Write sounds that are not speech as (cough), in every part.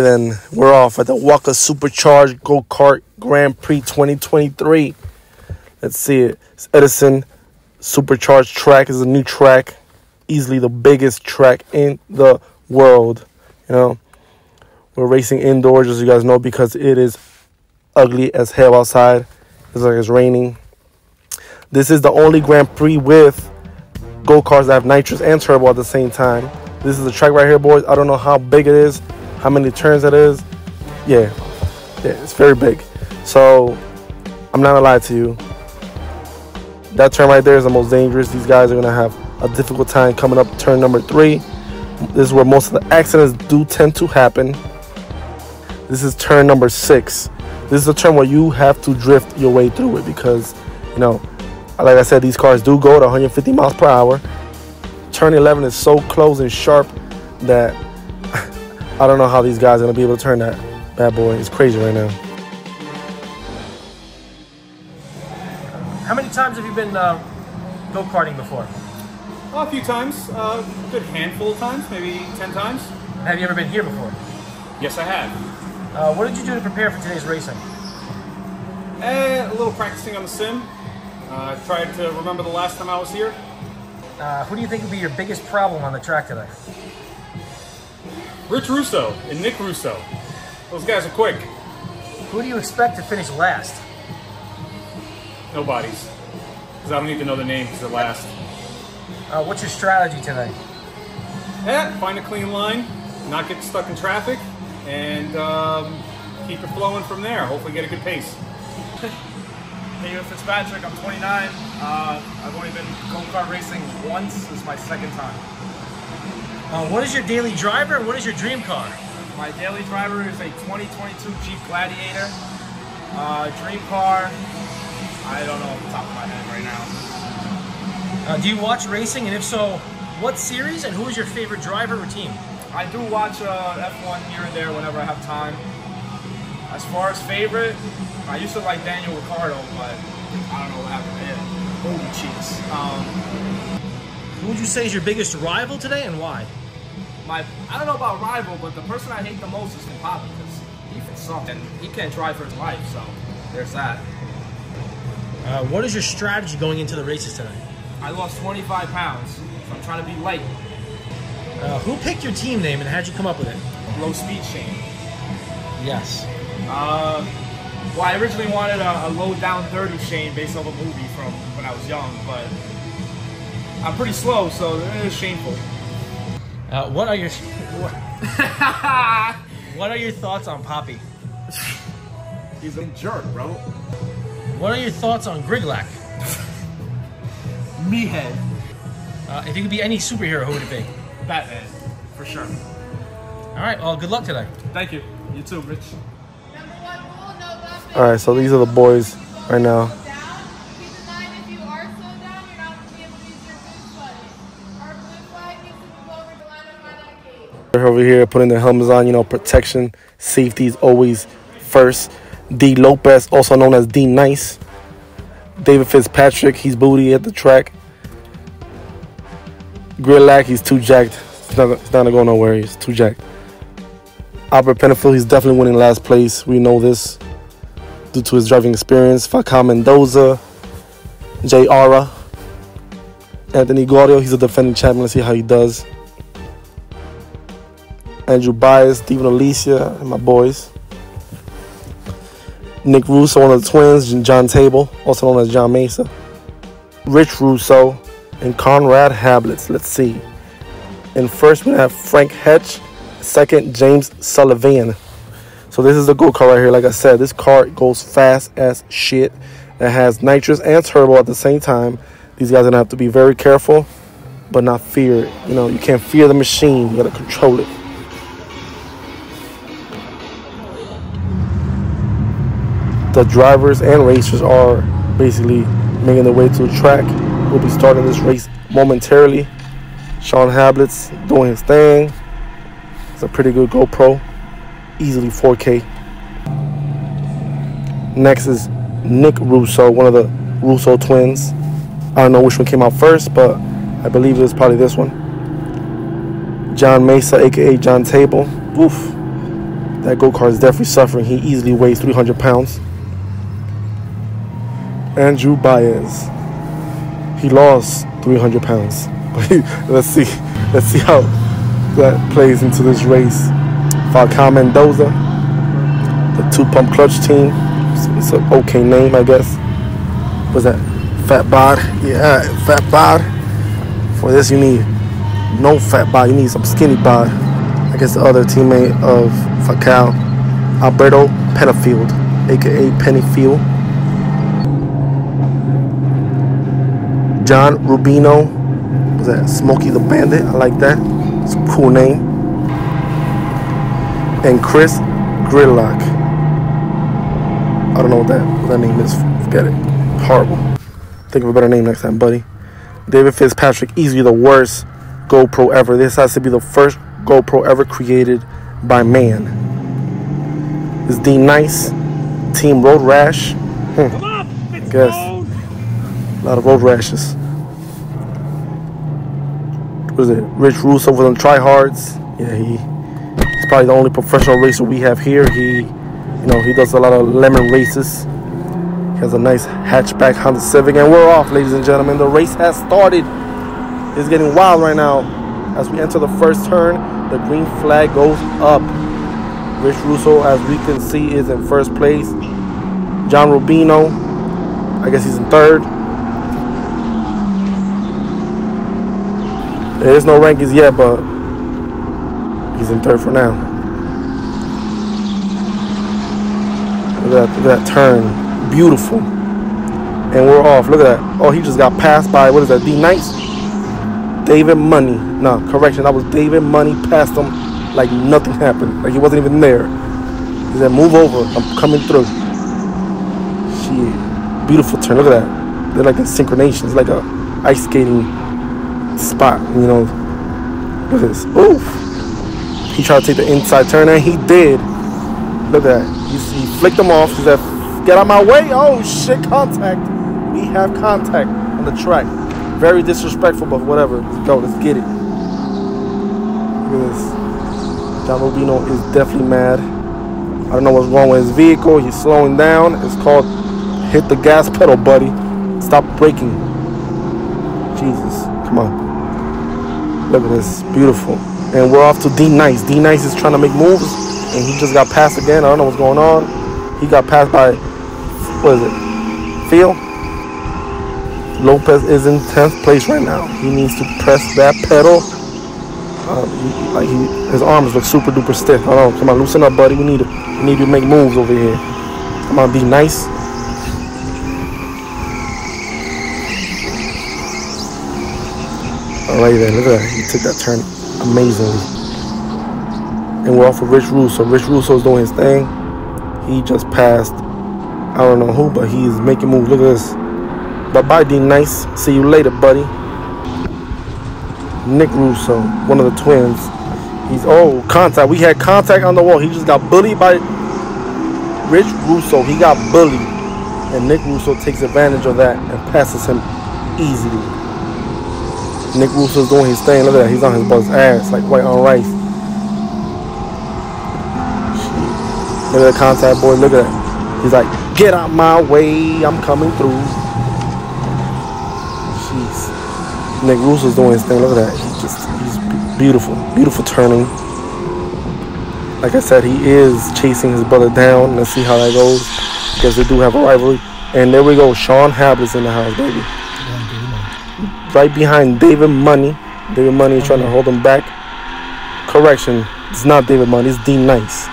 Then, we're off at the Waka Supercharged Go Kart Grand Prix 2023. Let's see it. It's Edison Supercharged track is a new track, easily the biggest track in the world. You know, we're racing indoors, as you guys know, because it is ugly as hell outside. It's like it's raining. This is the only Grand Prix with go karts that have nitrous and turbo at the same time. This is the track right here, boys. I don't know how big it is, how many turns it is. Yeah, yeah, it's very big. So I'm not gonna lie to you. That turn right there is the most dangerous. These guys are gonna have a difficult time coming up turn number three. This is where most of the accidents do tend to happen. This is turn number six. This is a turn where you have to drift your way through it because, you know, like I said, these cars do go at 150 miles per hour. Turn 11 is so close and sharp that (laughs) I don't know how these guys are gonna be able to turn that bad boy. It's crazy right now. How many times have you been uh, go karting before? A few times, uh, a good handful of times, maybe 10 times. Have you ever been here before? Yes, I have. Uh, what did you do to prepare for today's racing? Eh, a little practicing on the sim. Uh, tried to remember the last time I was here. Uh, who do you think would be your biggest problem on the track today? Rich Russo and Nick Russo. Those guys are quick. Who do you expect to finish last? Nobody's. Because I don't need to know the name because they're last. Uh, what's your strategy today? Eh, find a clean line, not get stuck in traffic, and um, keep it flowing from there. Hopefully get a good pace. (laughs) David Fitzpatrick, I'm 29. Uh, I've only been go-kart racing once. This is my second time. Uh, what is your daily driver and what is your dream car? My daily driver is a 2022 Jeep Gladiator. Uh, dream car, I don't know off the top of my head right now. Uh, do you watch racing and if so, what series and who is your favorite driver or team? I do watch uh, F1 here and there whenever I have time. As far as favorite, I used to like Daniel Ricciardo, but I don't know what happened to him. Holy cheeks. Um, Who would you say is your biggest rival today and why? My I don't know about rival, but the person I hate the most is Papa because he can suck and he can't drive for his life. So there's that. Uh, what is your strategy going into the races tonight? I lost 25 pounds, so I'm trying to be light. Uh, who picked your team name and how'd you come up with it? Low speed chain. Yes. Uh, well, I originally wanted a, a low down 30 Shane based off a movie from when I was young, but I'm pretty slow, so it is shameful. Uh, what are your what, (laughs) what are your thoughts on Poppy? He's a jerk, bro. What are your thoughts on Griglac? Me head. Uh, if you could be any superhero, who would it be? Batman, for sure. All right. Well, good luck today. Thank you. You too, Rich. All right, so these are the boys right now. They're over here putting their helmets on. You know, protection, safety is always first. D. Lopez, also known as D. Nice. David Fitzpatrick, he's booty at the track. Grillac, he's too jacked. He's not, he's not gonna go nowhere. He's too jacked. Albert Penfield, he's definitely winning last place. We know this due to his driving experience. Fakal Mendoza, Jay Ara, Anthony Gaudio, he's a defending champion. Let's see how he does. Andrew Bias, Steven Alicia, and my boys. Nick Russo, one of the twins, and John Table, also known as John Mesa. Rich Russo, and Conrad Hablitz. Let's see. And first we have Frank Hetch, second James Sullivan. So this is the go kart right here. Like I said, this car goes fast as shit. It has nitrous and turbo at the same time. These guys are gonna have to be very careful, but not fear. You know, you can't fear the machine. You gotta control it. The drivers and racers are basically making their way to the track. We'll be starting this race momentarily. Sean Hablitz doing his thing. It's a pretty good GoPro, easily 4K. Next is Nick Russo, one of the Russo twins. I don't know which one came out first, but I believe it was probably this one. John Mesa, aka John Table. Oof. That go kart is definitely suffering. He easily weighs 300 pounds. Andrew Baez. He lost 300 pounds. (laughs) let's see. Let's see how that plays into this race. Falcao Mendoza, the two pump clutch team. It's, an okay name, I guess. Was that fat bod? Yeah, fat bod. For this, you need no fat bod. You need some skinny bod. I guess the other teammate of Falcao, Alberto Pennifield, aka Pennyfield. John Rubino, was that Smokey the Bandit? I like that. It's a cool name. And Chris Gridlock. I don't know what that what that name is. Forget it. Horrible. Think of a better name next time, buddy. David Fitzpatrick, easily the worst GoPro ever. This has to be the first GoPro ever created by man. Is D Nice, Team Road Rash. Hmm. I guess. A lot of road rashes. What is it? Rich Russo with them tryhards. Yeah, he he's probably the only professional racer we have here. He you know, he does a lot of lemon races. He has a nice hatchback Honda Civic, and we're off, ladies and gentlemen. The race has started. It's getting wild right now. As we enter the first turn, the green flag goes up. Rich Russo, as we can see, is in first place. John Rubino, I guess he's in third. There is no rankings yet, but he's in third for now. Look at that, look at that turn. Beautiful. And we're off. Look at that. Oh, he just got passed by, what is that, D Nice? David Money. No, correction. That was David Money passed him like nothing happened. Like he wasn't even there. He said, move over. I'm coming through. Shit. Beautiful turn. Look at that. They're like in synchronization. It's like a ice skating spot, you know. This. Oof. He tried to take the inside turn and he did. Look at that. He, he flicked him off. He said, get out my way. Oh shit, contact. We have contact on the track. Very disrespectful, but whatever. Let's go. Let's get it. This. John Rubino is definitely mad. I don't know what's wrong with his vehicle. He's slowing down. It's called hit the gas pedal, buddy. Stop braking. Jesus. Come on. Look at this. Beautiful. And we're off to D Nice. D Nice is trying to make moves. And he just got passed again. I don't know what's going on. He got passed by, what is it? Phil? Lopez is in 10th place right now. He needs to press that pedal. Uh, he, like he, his arms look super duper stiff. Come on, loosen up, buddy. We need to, we need to make moves over here. Come on, be nice. All right then, look at that. He took that turn amazingly. And we're off of Rich Russo. Rich Russo's doing his thing. He just passed, I don't know who, but he's making moves. Look at this. Bye-bye, D Nice. See you later, buddy. Nick Russo, one of the twins. He's, oh, contact. We had contact on the wall. He just got bullied by Rich Russo. He got bullied. And Nick Russo takes advantage of that and passes him easily. Nick Russo's doing his thing. Look at that. He's on his butt's ass like white on rice. Look at that contact boy. Look at that. He's like, get out my way. I'm coming through. Jeez. Nick Russo's doing his thing. Look at that. He's just, he's beautiful. Beautiful turning. Like I said, he is chasing his brother down. Let's see how that goes. Because they do have a rivalry. And there we go. Sean Hablitz in the house, baby right behind David Money. David Money is trying to hold him back. Correction, it's not David Money, it's D Nice.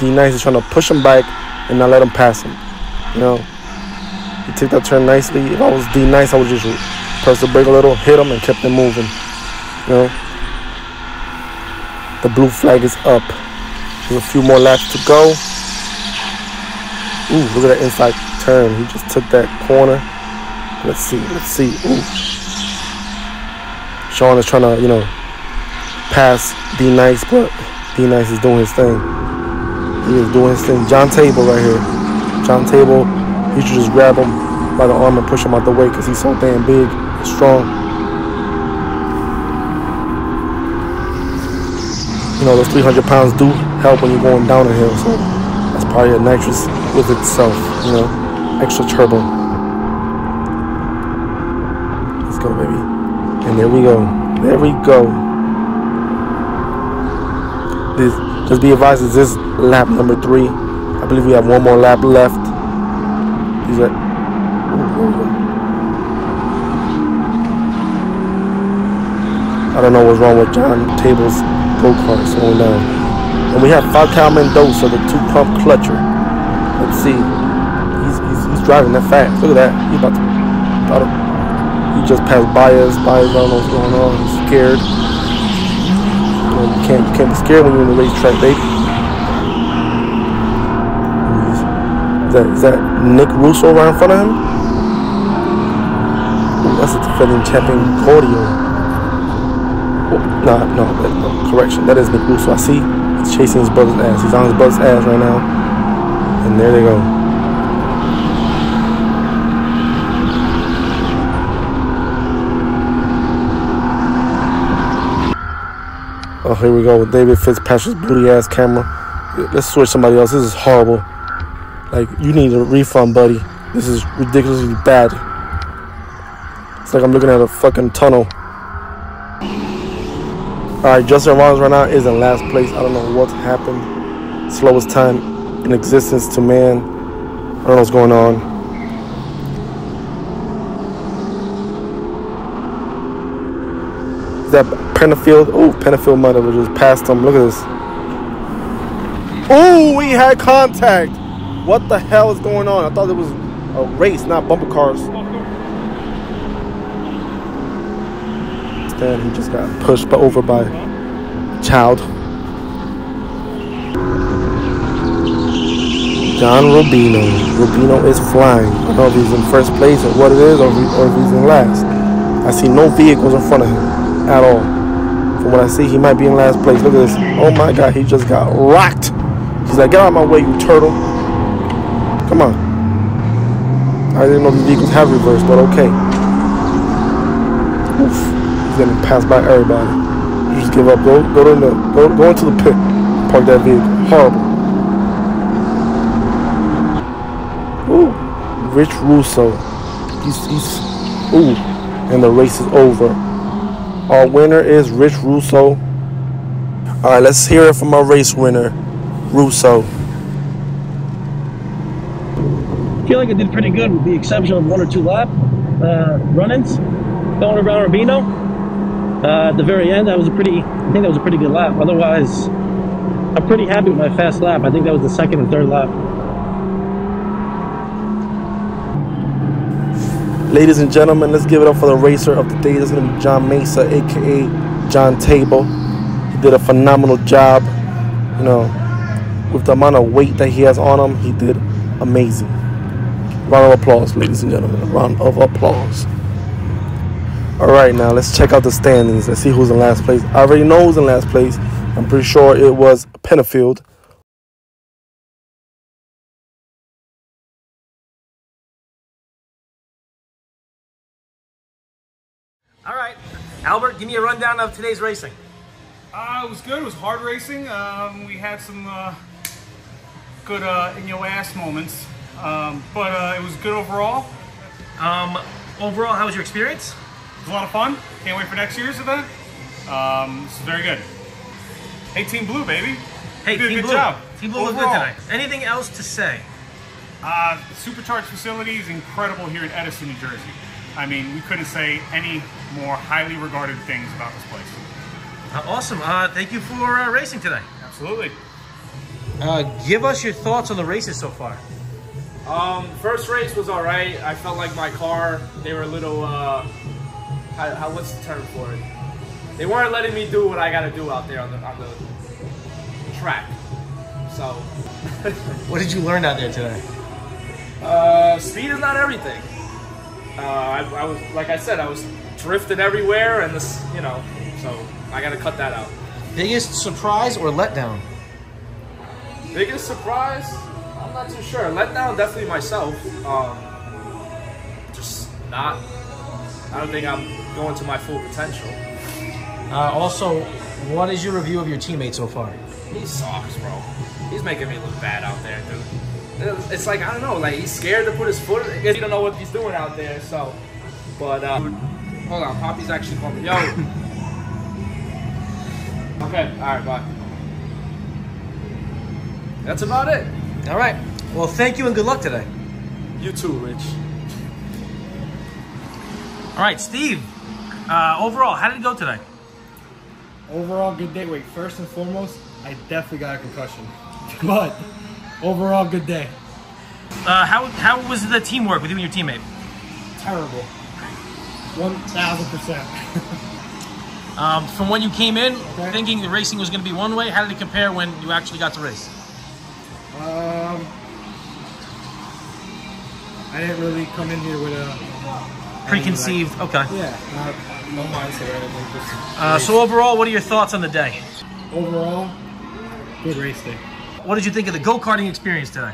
D Nice is trying to push him back and not let him pass him. You know, he took that turn nicely. If I was D Nice, I would just press the brake a little, hit him, and kept him moving. You know, the blue flag is up. There's a few more laps to go. Ooh, look at that inside turn. He just took that corner. Let's see, let's see. Ooh. Sean is trying to, you know, pass D Nice, but D Nice is doing his thing. He is doing his thing. John Table right here. John Table, you should just grab him by the arm and push him out the way because he's so damn big and strong. you know, those 300 pounds do help when you're going down a hill. So that's probably a nitrous with itself, you know, extra turbo. Let's go, baby. And there we go. There we go. This, just be advised, this is lap number three. I believe we have one more lap left. These are. I don't know what's wrong with John Table's go kart slowing down. And we have Fatal Mendoza, the two pump clutcher. Let's see. He's, he's, he's driving that fast. Look at that. He's about to. About to just passed by us. I don't know what's going on. He's scared. You, know, you can't you can't be scared when you're in the racetrack, baby. Is that, is that Nick Russo right in front of him? Ooh, that's a defending champion. Oh, no, no, that, no, correction. That is Nick Russo. I see he's chasing his brother's ass. He's on his brother's ass right now. And there they go. Oh, here we go with David Fitzpatrick's booty ass camera. Let's switch somebody else. This is horrible. Like, you need a refund, buddy. This is ridiculously bad. It's like I'm looking at a fucking tunnel. Alright, Justin Rollins right now is in last place. I don't know what's happened. Slowest time in existence to man. I don't know what's going on. That Penfield? Oh, Penfield might have just passed him. Look at this. Oh, we had contact. What the hell is going on? I thought it was a race, not bumper cars. Instead, he just got pushed over by child. John Rubino. Rubino is flying. I don't know if he's in first place or what it is, or if he's in last. I see no vehicles in front of him at all. From what I see, he might be in last place. Look at this. Oh my God, he just got rocked. He's like, get out of my way, you turtle. Come on. I didn't know these vehicles have reverse, but okay. Oof. He's getting passed by everybody. You just give up. Go go to the go go into the pit. Park that vehicle. Horrible. Ooh. Rich Russo. He's he's ooh. And the race is over. Our winner is Rich Russo. Alright, let's hear it from our race winner, Russo. I feel like I did pretty good with the exception of one or two lap uh, run-ins. Going around Rubino. Uh, at the very end, that was a pretty. I think that was a pretty good lap. Otherwise, I'm pretty happy with my fast lap. I think that was the second and third lap. Ladies and gentlemen, let's give it up for the racer of the day. That's going to be John Mesa, aka John Table. He did a phenomenal job. You know, with the amount of weight that he has on him, he did amazing. Round of applause, ladies and gentlemen. A round of applause. All right, now let's check out the standings. Let's see who's in last place. I already know who's in last place. I'm pretty sure it was Penfield. All right, Albert, give me a rundown of today's racing. Uh, it was good. It was hard racing. Um, we had some uh, good uh, in your ass moments, um, but uh, it was good overall. Um, overall, how was your experience? It was a lot of fun. Can't wait for next year's event. Um, this is very good. Hey, Team Blue, baby. Hey, You did a Team good Blue. job. Team Blue looked good Overall. tonight. Anything else to say? Uh, Supercharged facility is incredible here in Edison, New Jersey. I mean, we couldn't say any more highly regarded things about this place. Uh, awesome. Uh, thank you for uh, racing today. Absolutely. Uh, give us your thoughts on the races so far. Um, first race was all right. I felt like my car, they were a little, uh, how, how what's the term for it? They weren't letting me do what I got to do out there on the on the track. So, (laughs) What did you learn out there today? uh, speed is not everything. Uh, I, I was, like I said, I was drifting everywhere, and this, you know, so I got to cut that out. Biggest surprise or letdown? Biggest surprise? I'm not too sure. Letdown, definitely myself. Um, just not. I don't think I'm going to my full potential. Uh, also, What is your review of your teammate so far? He sucks, bro. He's making me look bad out there, dude. It's like I don't know, like he's scared to put his foot. I he don't know what he's doing out there. So, but uh, hold on, Poppy's actually calling. Yo. okay, all right, bye. That's about it. All right. Well, thank you and good luck today. You too, Rich. All right, Steve. Uh, overall, how did it go today? Overall, good day. Wait, first and foremost, I definitely got a concussion. (laughs) But overall, good day. Uh, how how was the teamwork with you and your teammate? Terrible. One thousand percent. Um, from when you came in, Okay. thinking the racing was going to be one way, how did it compare when you actually got to race? Um, I didn't really come in here with a Preconceived. Okay. yeah, not, no mindset or anything. Just Uh, so overall, what are your thoughts on the day? overall, good race day. What did you think of the go karting experience today?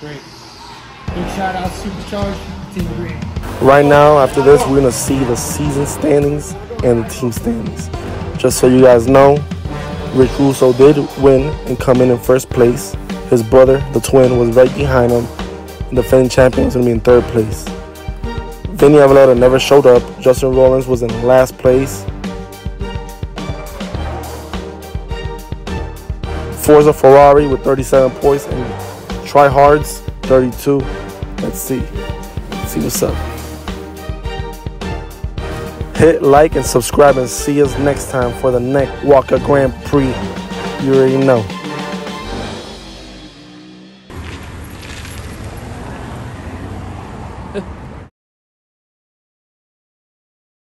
Great. Big shout out Supercharged Team Green. Right now, after this, we're gonna see the season standings and the team standings. Just so you guys know, Rich Russo did win and come in in first place. His brother, the twin, was right behind him. The defending champion was gonna be in third place. Vinny Avalota never showed up. Justin Rollins was in last place. Forza Ferrari with 37 points and Tryhards 32. Let's see. Let's see what's up. Hit like and subscribe and see us next time for the next WAKA Grand Prix. You already know.